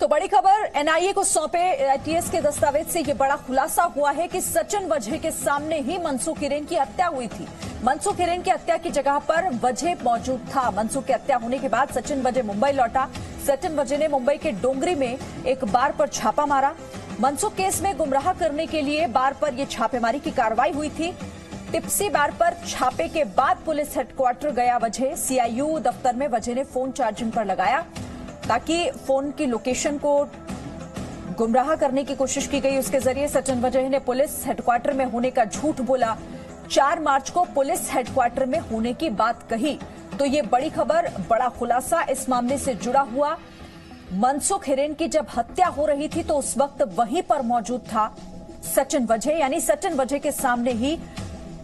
तो बड़ी खबर एनआईए को सौंपे एटीएस के दस्तावेज़ से ये बड़ा खुलासा हुआ है कि सचिन वजह के सामने ही मनसुख हिरेन की हत्या हुई थी। मनसुख हिरेन की हत्या की जगह पर वजह मौजूद था। मनसुख की हत्या होने के बाद सचिन वजह मुंबई लौटा। सचिन वजह ने मुंबई के डोंगरी में एक बार पर छापा मारा। मनसुख केस में गुमराह करने के लिए बार पर यह छापेमारी की कार्रवाई हुई थी। टिप्सी बार पर छापे के बाद पुलिस हेडक्वार्टर गया वजह। सीआईयू दफ्तर में वजह ने फ़ोन चार्जिंग पर लगाया। ताकि फ़ोन की लोकेशन को गुमराह करने की कोशिश की गई। उसके ज़रिए सचिन वजह ने पुलिस हेडक्वार्टर में होने का झूठ बोला। चार मार्च को पुलिस हेडक्वार्टर में होने की बात कही। तो ये बड़ी खबर, बड़ा खुलासा इस मामले से जुड़ा हुआ। मनसुख हिरेन की जब हत्या हो रही थी तो उस वक्त वहीं पर मौजूद था सचिन वजह। यानी सचिन वजह के सामने ही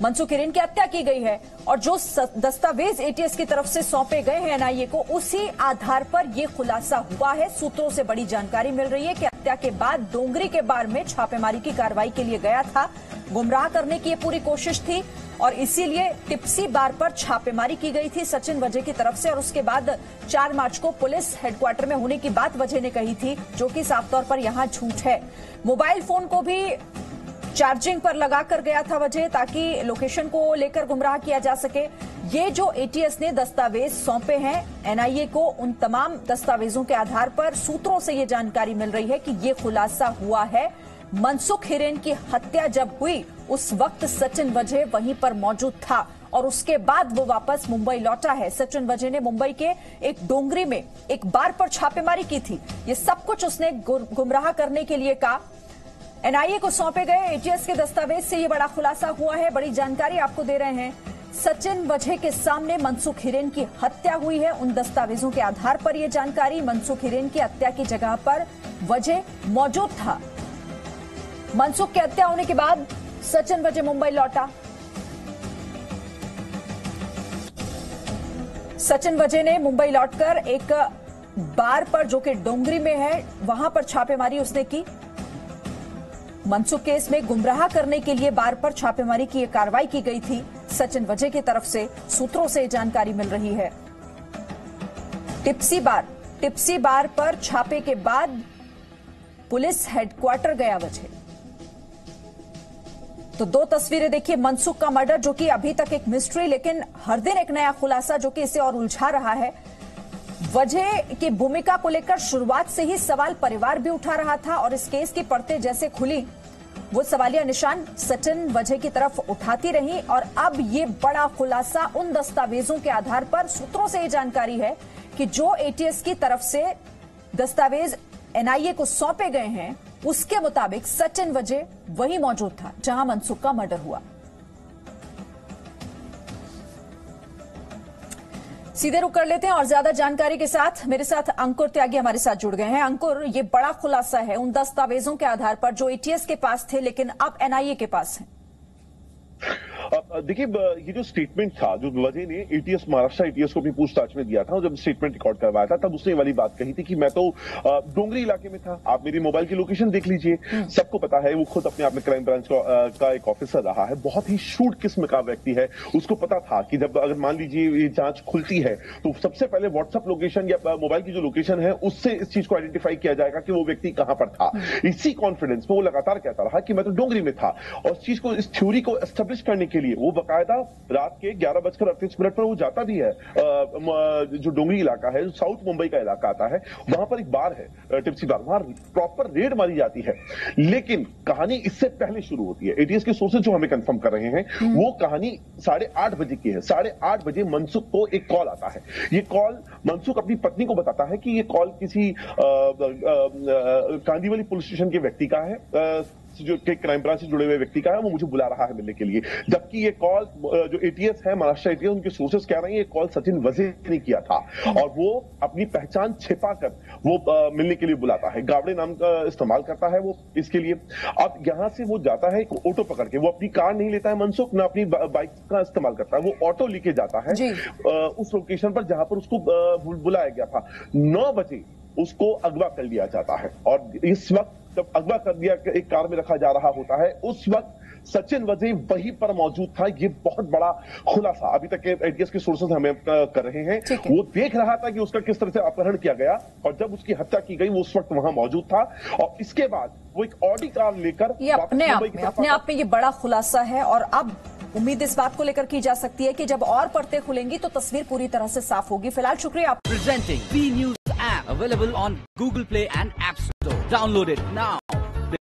मनसुख हिरेन की हत्या की गई है और जो दस्तावेज़ एटीएस की तरफ़ से सौंपे गए हैं एनआईए को, उसी आधार पर यह खुलासा हुआ है। सूत्रों से बड़ी जानकारी मिल रही है कि हत्या के बाद डोंगरी के बार में छापेमारी की कार्रवाई के लिए गया था। गुमराह करने की पूरी कोशिश थी और इसीलिए टिप्सी बार पर छापेमारी की गई थी सचिन वजह की तरफ़ से और उसके बाद 4 मार्च को पुलिस हेडक्वार्टर में होने की बात वजह ने कही थी, जो कि साफ़ तौर पर यहाँ झूठ है। मोबाइल फ़ोन को भी चार्जिंग पर लगाकर गया था वजह, ताकि लोकेशन को लेकर गुमराह किया जा सके। ये जो एटीएस ने दस्तावेज़ सौंपे हैं एनआईए को उन तमाम दस्तावेजों के आधार पर सूत्रों से ये जानकारी मिल रही है कि ये खुलासा हुआ है। मनसुख हिरेन की हत्या जब हुई, उस वक्त सचिन वजह वहीं पर मौजूद था और उसके बाद वो वापस मुंबई लौटा है। सचिन वजह ने मुंबई के एक डोंगरी में एक बार पर छापेमारी की थी। ये सब कुछ उसने गुमराह करने के लिए कहा। एनआईए को सौंपे गए एटीएस के दस्तावेज़ से ये बड़ा खुलासा हुआ है। बड़ी जानकारी आपको दे रहे हैं। सचिन वजह के सामने मनसुख हिरेन की हत्या हुई है। उन दस्तावेजों के आधार पर यह जानकारी मनसुख हिरेन की हत्या की जगह पर वजह मौजूद था। मनसुख की हत्या होने के बाद सचिन वजह मुंबई लौटा। सचिन वजह ने मुंबई लौटकर एक बार पर जो कि डोंगरी में है, वहाँ पर छापेमारी उसने की। मनसुख केस में गुमराह करने के लिए बार पर छापेमारी की कार्रवाई की गई थी। सचिन वजह की तरफ़ से सूत्रों से जानकारी मिल रही है। टिप्सी बार टिप्सी बार पर छापे के बाद पुलिस हेडक्वार्टर गया वजह तो दो तस्वीरें देखिए, मनसुख का मर्डर, जो कि अभी तक एक मिस्ट्री लेकिन हर दिन एक नया खुलासा, जो कि इसे और उलझा रहा है। वजह की भूमिका को लेकर शुरुआत से ही सवाल परिवार भी उठा रहा था और इस केस की पड़ते जैसे खुली, वो सवालिया निशान सचिन वजह की तरफ़ उठाती रही और अब ये बड़ा खुलासा उन दस्तावेजों के आधार पर सूत्रों से ये जानकारी है कि जो एटीएस की तरफ़ से दस्तावेज़ एनआईए को सौंपे गए हैं, उसके मुताबिक सचिन वजह वही मौजूद था, जहाँ मनसुख का मर्डर हुआ। सीधे रुक कर लेते हैं और ज़्यादा जानकारी के साथ मेरे साथ अंकुर त्यागी हमारे साथ जुड़ गए हैं। अंकुर, ये बड़ा खुलासा है उन दस्तावेजों के आधार पर जो एटीएस के पास थे, लेकिन अब एनआईए के पास हैं। देखिए ये जो स्टेटमेंट था जो वजह ने एटीएस महाराष्ट्र एटीएस को अपनी पूछताछ में दिया था जब स्टेटमेंट रिकॉर्ड करवाया था तब उसने वाली बात कही थी कि मैं तो डोंगरी इलाके में था। आप मेरी मोबाइल की लोकेशन देख लीजिए। हम्म। सबको पता है वो खुद अपने आप में क्राइम ब्रांच का एक ऑफिसर रहा है। बहुत ही शूट किस्म का व्यक्ति है। उसको पता था कि जब अगर मान लीजिए ये जाँच खुलती है तो सबसे पहले व्हाट्सअप लोकेशन या मोबाइल की जो लोकेशन है उससे इस चीज़ को आइडेंटिफाई किया जाएगा कि वो व्यक्ति कहाँ पर था। हम्म। इसी कॉन्फिडेंस में वो लगातार कहता रहा कि मैं तो डोंगरी में था। और इस चीज़ को इस थ्योरी को एस्टेब्लिश करने के लिए वो बकायदा रात के ग्यारह बजकर अड़तीस मिनट पर वो जाता भी है जो डोंगरी इलाका है जो साउथ मुंबई का इलाका आता है वहाँ पर एक बार है टिप्सी बार वहाँ प्रॉपर रेड मारी जाती है। लेकिन कहानी इससे पहले शुरू होती है। एटीएस के सोर्सेज जो हमें कंफर्म कर रहे हैं हम्म। वो कहानी साढ़े आठ बजे की है। साढ़े आठ बजे मनसुख को एक कॉल आता है। ये कॉल मनसुख अपनी पत्नी को बताता है कि ये कॉल किसी कांदीवली पुलिस स्टेशन के व्यक्ति का है। जो के क्राइम ब्रांच से जुड़े हुए व्यक्ति का है वो मुझे बुला रहा है मिलने के लिए। जबकि ये कॉल जो एटीएस है महाराष्ट्र एटीएस उनके सोर्सेस कह रहे हैं? ये कॉल सचिन वजे ने किया था। और वो अपनी पहचान छिपा कर वो मिलने के लिए बुलाता है। गावड़े नाम का इस्तेमाल करता है वो इसके लिए। अब यहाँ से वो जाता है एक ऑटो पकड़ के। वो अपनी कार नहीं लेता है मनसुख ना अपनी बाइक का इस्तेमाल करता है। वो ऑटो लेके जाता है उस लोकेशन पर जहाँ पर उसको बुलाया गया था। नौ बजे उसको अगवा कर लिया जाता है। और इस वक्त जब अगवा कर दिया एक कार में रखा जा रहा होता है उस वक्त सचिन वजह वहीं पर मौजूद था। ये बहुत बड़ा खुलासा। अभी तक के एटीएस के सोर्सेज हमें कर रहे हैं। है। वो देख रहा था कि उसका किस तरह से अपहरण किया गया और जब उसकी हत्या की गई वो उस वक्त वहाँ मौजूद था। और इसके बाद वो एक ऑडी कार लेकर ये अपने आप में अपने आप में ये बड़ा खुलासा है और अब उम्मीद इस बात को लेकर की जा सकती है कि जब और परतें खुलेंगी तो तस्वीर पूरी तरह से साफ़ होगी। फ़िलहाल शुक्रिया B News app available on Google Play and App Store. Download it now.